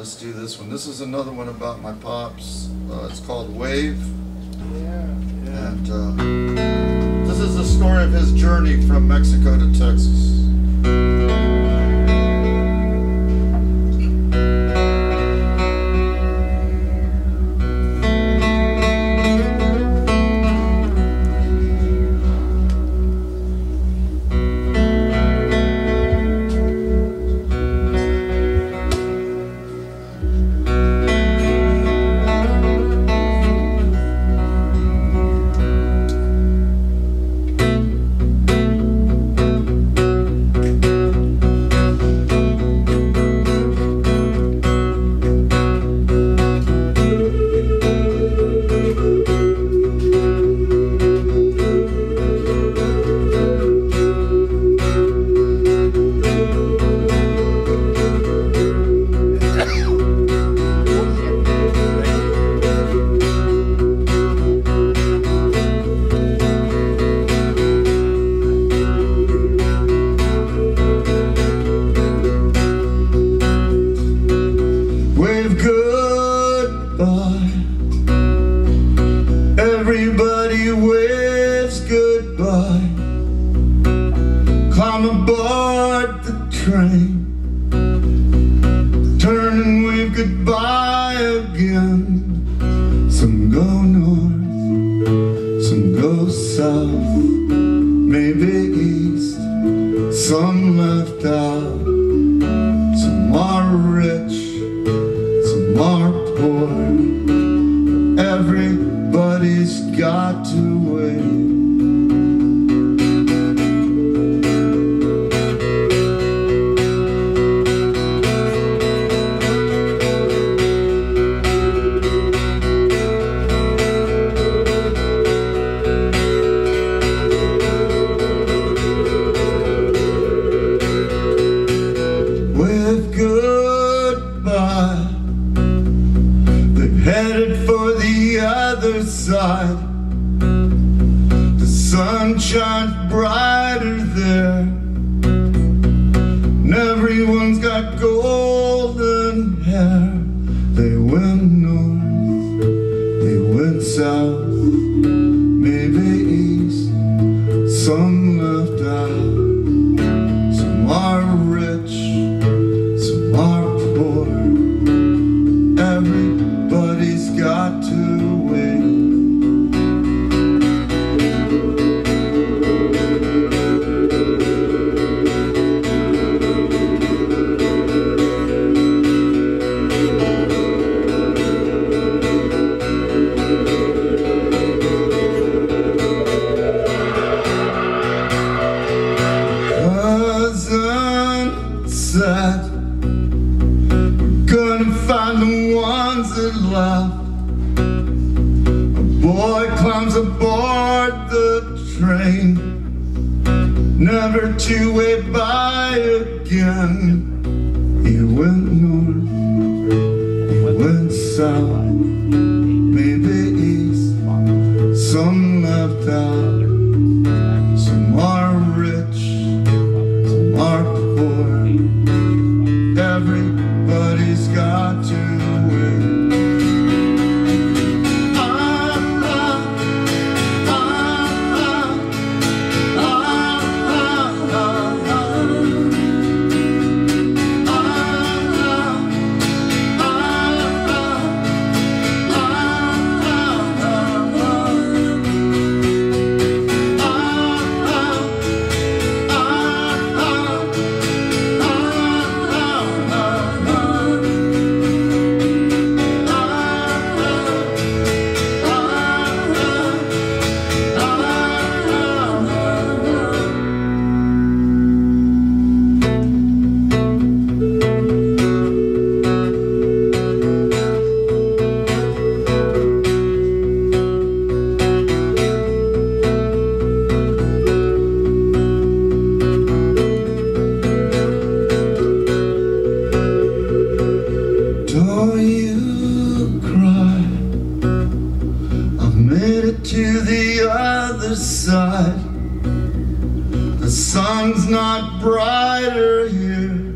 let's do this one. This is another one about my pops. Uh, it's called Wave. Yeah, yeah. And uh, this is the story of his journey from Mexico to Texas. Train. Turn and wave goodbye again. Some go north, some go south, maybe east. Some left out, headed for the other side. The sun shines brighter there. Climbs aboard the train, never to wait by again. He went north, he went south, other side. The sun's not brighter here.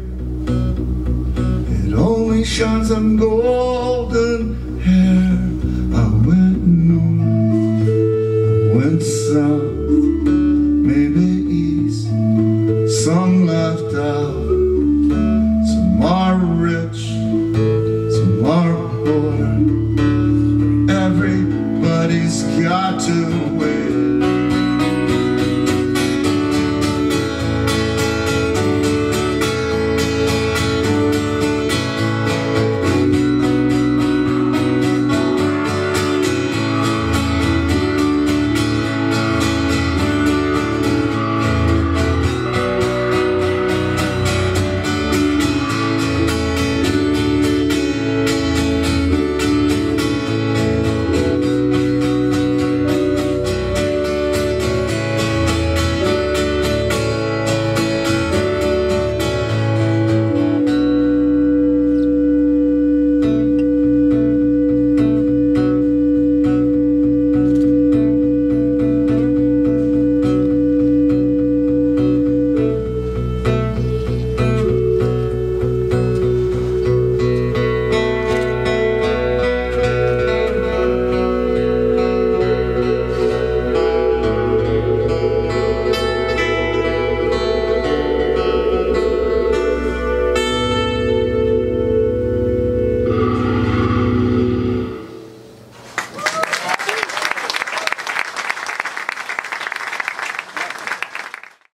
It only shines and golden